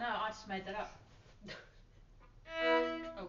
No, I just made that up. Oh.